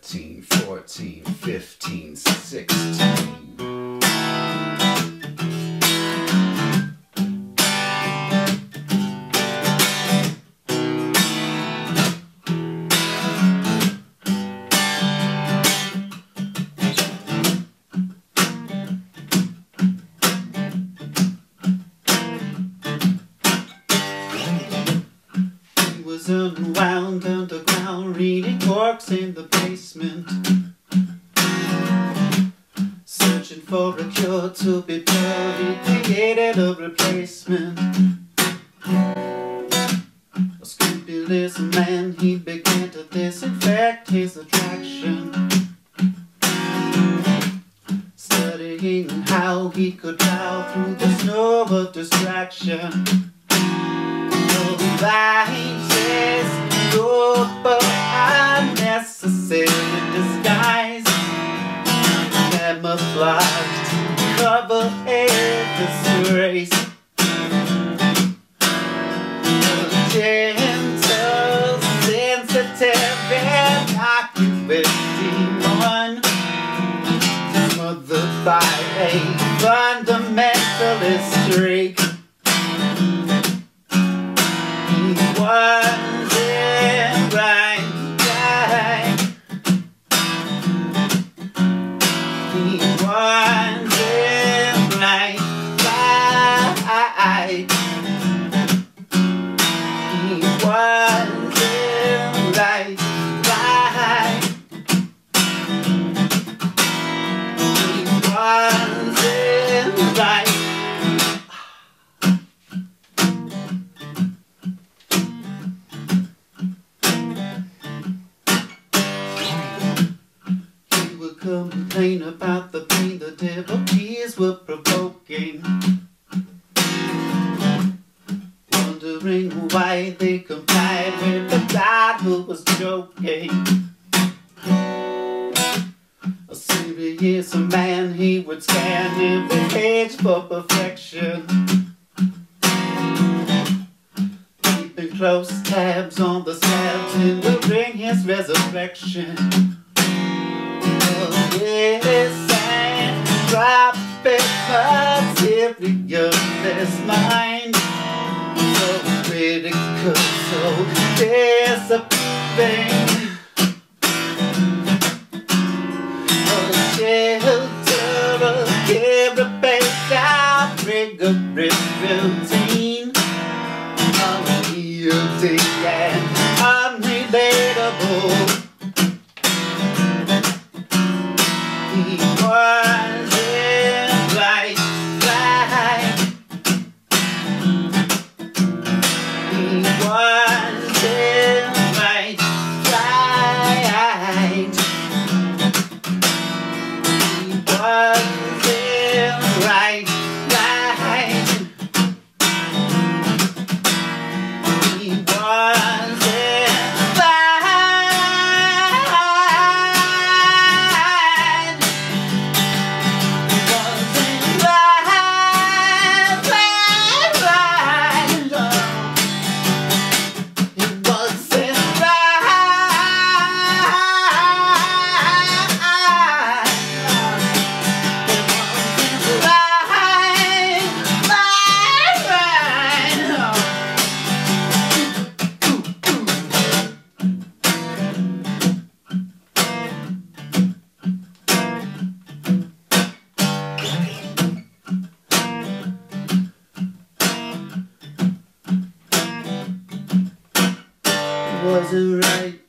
13, 14, 15, 16. He was unwound underground, reading books in the for a cure to be pure, he a replacement. A scrupulous man, he began to disinfect his attraction. Studying how he could plow through the snow of distraction. No vices, no but unnecessary demon. Smothered by a fundamentalist streak. He wasn't right, right. He wasn't right. He wasn't Wondering why they complied with the God who was joking. A serious man, he would scan every page for perfection. Keeping close tabs on the scabs in the ring his resurrection. Oh, yes, materialist mind. So critical, so disapproving. Oh, shelter of every base out rigorous routine. Unyielding and unrelatable. Wasn't right.